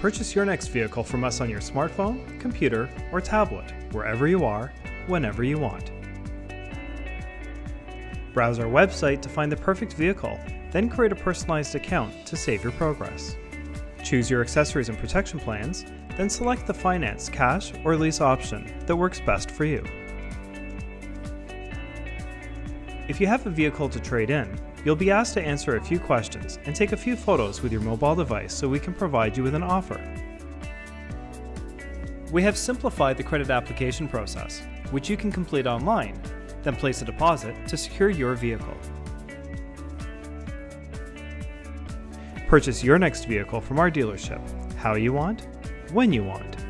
Purchase your next vehicle from us on your smartphone, computer, or tablet, wherever you are, whenever you want. Browse our website to find the perfect vehicle, then create a personalized account to save your progress. Choose your accessories and protection plans, then select the finance, cash, or lease option that works best for you. If you have a vehicle to trade in, you'll be asked to answer a few questions and take a few photos with your mobile device so we can provide you with an offer. We have simplified the credit application process, which you can complete online, then place a deposit to secure your vehicle. Purchase your next vehicle from our dealership how you want, when you want.